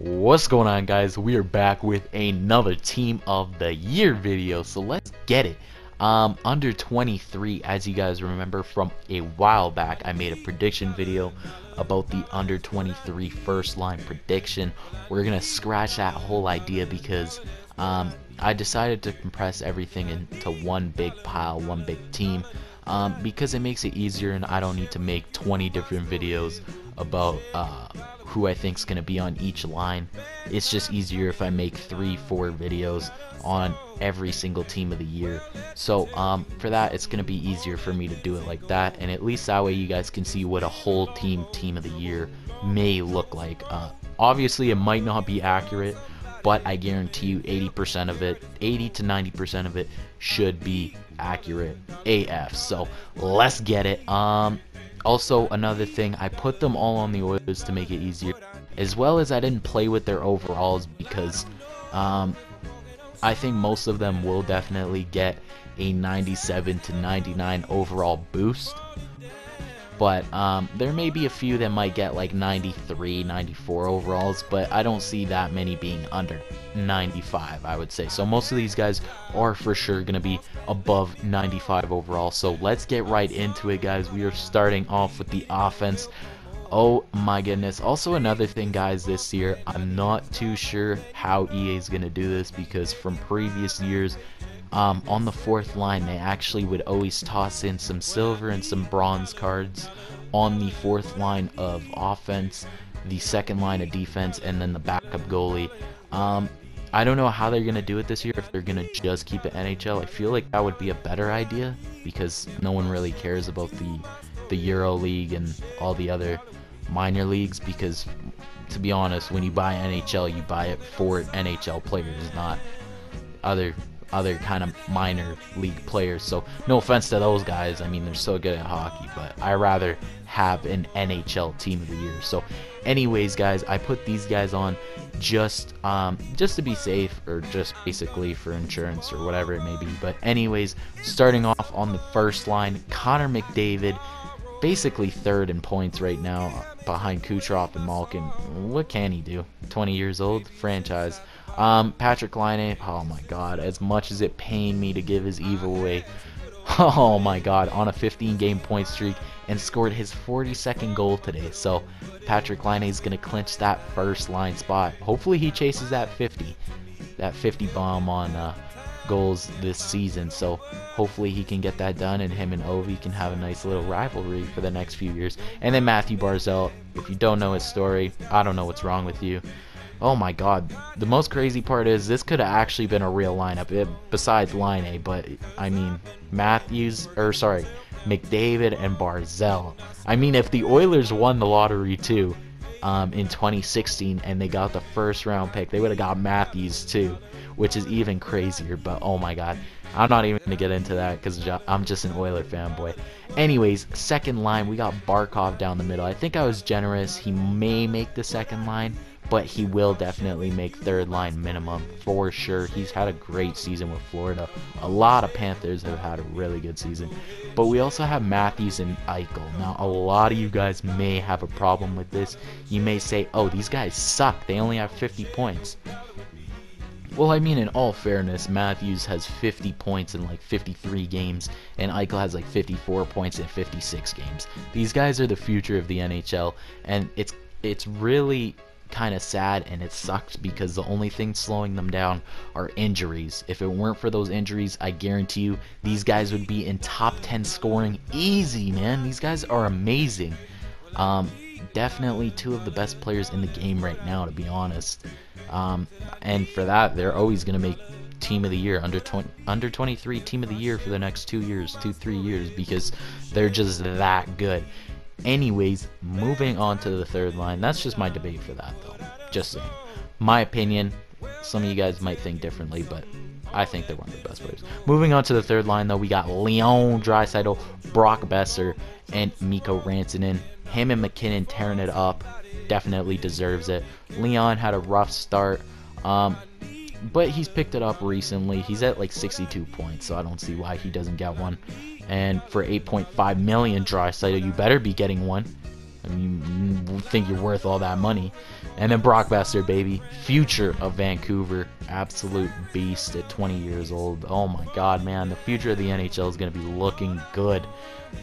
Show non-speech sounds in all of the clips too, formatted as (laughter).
What's going on guys? We are back with another team of the year video. So let's get it. Um, under 23, as you guys remember from a while back, I made a prediction video about the under 23 first line prediction. We're going to scratch that whole idea because um, I decided to compress everything into one big pile, one big team. Um, because it makes it easier and I don't need to make 20 different videos about uh, who I think is going to be on each line. It's just easier if I make three, four videos on every single team of the year. So um, for that, it's going to be easier for me to do it like that, and at least that way you guys can see what a whole team team of the year may look like. Uh, obviously, it might not be accurate, but I guarantee you 80% of it, 80 to 90% of it should be accurate AF. So let's get it. Um, also, another thing, I put them all on the Oilers to make it easier, as well as I didn't play with their overalls because um, I think most of them will definitely get a 97 to 99 overall boost but um, there may be a few that might get like 93, 94 overalls, but I don't see that many being under 95, I would say. So most of these guys are for sure going to be above 95 overall. So let's get right into it, guys. We are starting off with the offense. Oh my goodness. Also another thing guys this year, I'm not too sure how EA is going to do this because from previous years um, on the fourth line, they actually would always toss in some silver and some bronze cards on the fourth line of offense, the second line of defense, and then the backup goalie. Um, I don't know how they're going to do it this year, if they're going to just keep it NHL. I feel like that would be a better idea because no one really cares about the, the Euro League and all the other minor leagues because, to be honest, when you buy NHL, you buy it for NHL players, not other other kind of minor league players. So no offense to those guys. I mean, they're so good at hockey, but I rather have an NHL team of the year. So anyways, guys, I put these guys on just um, just to be safe or just basically for insurance or whatever it may be. But anyways, starting off on the first line, Connor McDavid basically third in points right now behind Kucherov and Malkin. What can he do? 20 years old, franchise. Um, Patrik Laine, oh my god, as much as it pained me to give his evil away, (laughs) oh my god, on a 15 game point streak and scored his 42nd goal today. So Patrik Laine is going to clinch that first line spot. Hopefully he chases that 50, that 50 bomb on uh, goals this season. So hopefully he can get that done and him and Ovi can have a nice little rivalry for the next few years. And then Mathew Barzal, if you don't know his story, I don't know what's wrong with you. Oh my god. The most crazy part is this could have actually been a real lineup it, besides A. but I mean Matthews or sorry, McDavid and Barzell. I mean if the Oilers won the lottery too um, in 2016 and they got the first round pick, they would have got Matthews too, which is even crazier, but oh my god. I'm not even going to get into that because I'm just an Oiler fanboy. Anyways, second line, we got Barkov down the middle. I think I was generous. He may make the second line but he will definitely make third line minimum for sure. He's had a great season with Florida. A lot of Panthers have had a really good season. But we also have Matthews and Eichel. Now, a lot of you guys may have a problem with this. You may say, oh, these guys suck. They only have 50 points. Well, I mean, in all fairness, Matthews has 50 points in like 53 games, and Eichel has like 54 points in 56 games. These guys are the future of the NHL, and it's it's really kind of sad and it sucked because the only thing slowing them down are injuries. If it weren't for those injuries, I guarantee you these guys would be in top 10 scoring easy, man. These guys are amazing. Um, definitely two of the best players in the game right now, to be honest. Um, and for that, they're always going to make team of the year under 20 under 23 team of the year for the next two years two three years because they're just that good Anyways, moving on to the third line. That's just my debate for that, though. Just saying. My opinion. Some of you guys might think differently, but I think they're one of the best players. Moving on to the third line, though, we got Leon Draisaitl, Brock Boeser, and Mikko Rantanen. Him and MacKinnon tearing it up. Definitely deserves it. Leon had a rough start. Um, but he's picked it up recently. He's at like 62 points, so I don't see why he doesn't get one. And for 8.5 million Draisaitl, you better be getting one. I mean, you think you're worth all that money. And then Brock Boeser, baby, future of Vancouver, absolute beast at 20 years old. Oh my God, man, the future of the NHL is gonna be looking good.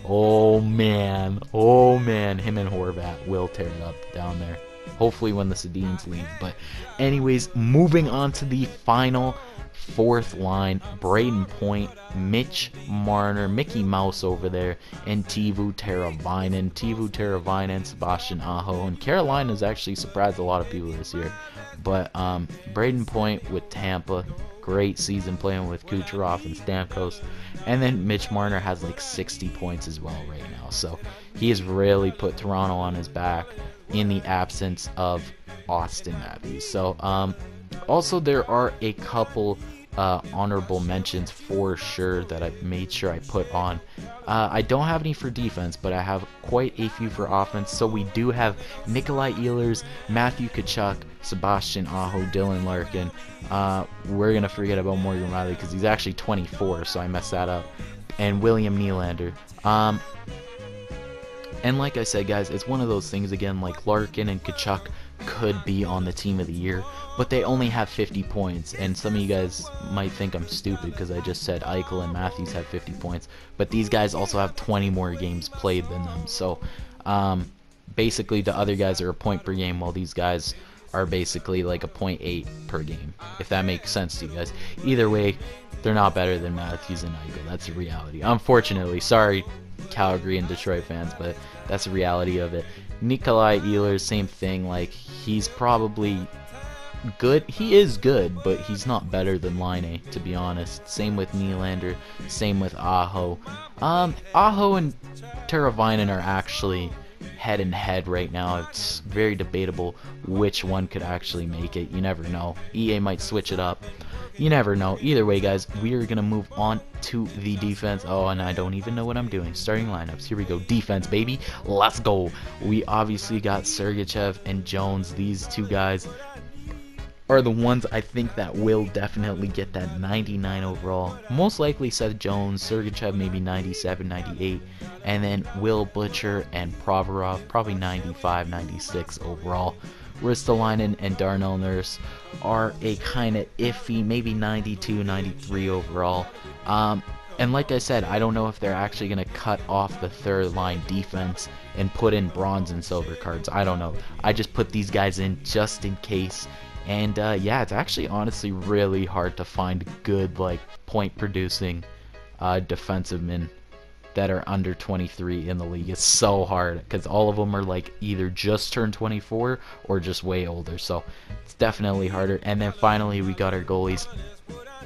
Oh man, oh man, him and Horvat will tear it up down there. Hopefully when the Sedins leave. But anyways, moving on to the final fourth line, Brayden Point, Mitch Marner, Mickey Mouse over there, and Teuvo Teravainen. Teuvo Teravainen, Sebastian Aho, and Carolina's actually surprised a lot of people this year. But um, Brayden Point with Tampa, great season playing with Kucherov and Stamkos. And then Mitch Marner has like 60 points as well right now. So he has really put Toronto on his back in the absence of Auston Matthews. So um, also there are a couple uh, honorable mentions for sure that I made sure I put on. Uh, I don't have any for defense, but I have quite a few for offense. So we do have Nikolai Ehlers, Matthew Tkachuk, Sebastian Aho, Dylan Larkin. Uh, we're going to forget about Morgan Rielly because he's actually 24, so I messed that up. And William Nylander. Um, and like I said, guys, it's one of those things again, like Larkin and Tkachuk could be on the team of the year, but they only have 50 points. And some of you guys might think I'm stupid because I just said Eichel and Matthews have 50 points, but these guys also have 20 more games played than them. So um, basically, the other guys are a point per game, while these guys are basically like a 0.8 per game, if that makes sense to you guys. Either way, they're not better than Matthews and Eichel. That's the reality. Unfortunately, sorry, Calgary and Detroit fans, but that's the reality of it. Nikolai Ehlers, same thing. Like he's probably good. He is good, but he's not better than Laine, to be honest. Same with Nylander. Same with Aho. Um, Aho and Teravainen are actually head and head right now. It's very debatable which one could actually make it. You never know. EA might switch it up. You never know. Either way, guys, we are going to move on to the defense. Oh, and I don't even know what I'm doing. Starting lineups. Here we go. Defense, baby. Let's go. We obviously got Sergachev and Jones. These two guys are the ones I think that will definitely get that 99 overall. Most likely Seth Jones, Sergachev maybe 97, 98, and then Will Butcher and Provorov probably 95, 96 overall. Ristolainen and Darnell Nurse are a kind of iffy, maybe 92, 93 overall. Um, and like I said, I don't know if they're actually going to cut off the third line defense and put in bronze and silver cards. I don't know. I just put these guys in just in case. And uh, yeah, it's actually honestly really hard to find good like point producing uh, defensive men that are under 23 in the league. It's so hard because all of them are like either just turned 24 or just way older. So it's definitely harder. And then finally, we got our goalies.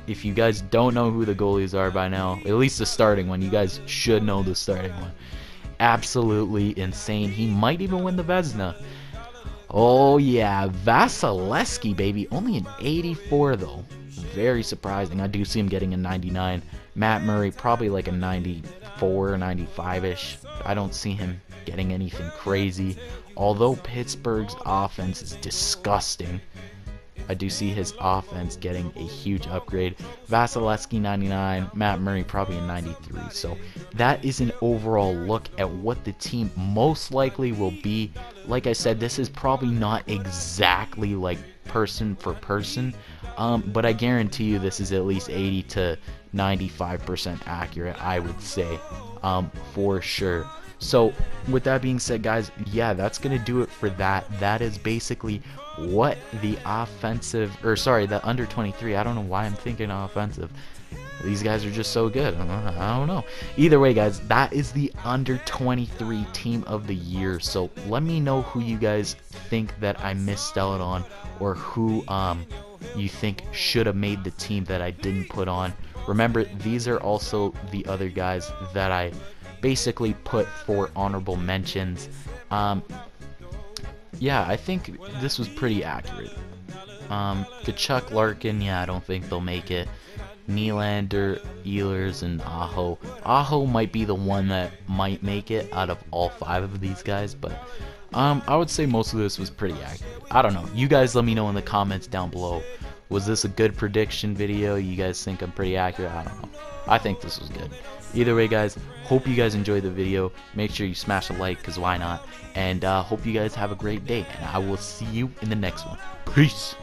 If you guys don't know who the goalies are by now, at least the starting one, you guys should know the starting one. Absolutely insane. He might even win the Vezina. Oh yeah, Vasilevskiy, baby. Only an 84 though. Very surprising. I do see him getting a 99. Matt Murray probably like a 94, 95ish. I don't see him getting anything crazy. Although Pittsburgh's offense is disgusting, I do see his offense getting a huge upgrade. Vasilevskiy 99, Matt Murray probably a 93. So that is an overall look at what the team most likely will be. Like I said, this is probably not exactly like person for person, um, but I guarantee you this is at least 80 to 95% accurate, I would say, um, for sure. So, with that being said, guys, yeah, that's going to do it for that. That is basically what the offensive, or sorry, the under 23, I don't know why I'm thinking offensive. These guys are just so good. I don't know. Either way, guys, that is the under 23 team of the year. So let me know who you guys think that I missed out on or who um, you think should have made the team that I didn't put on. Remember, these are also the other guys that I basically put for honorable mentions. Um, yeah, I think this was pretty accurate. Um, Tkachuk, Larkin, yeah, I don't think they'll make it. Nylander, Ehlers, and Aho. Aho might be the one that might make it out of all five of these guys, but um, I would say most of this was pretty accurate. I don't know. You guys let me know in the comments down below Was this a good prediction video? You guys think I'm pretty accurate? I don't know. I think this was good. Either way, guys, hope you guys enjoyed the video. Make sure you smash a like, because why not? And uh, hope you guys have a great day. And I will see you in the next one. Peace.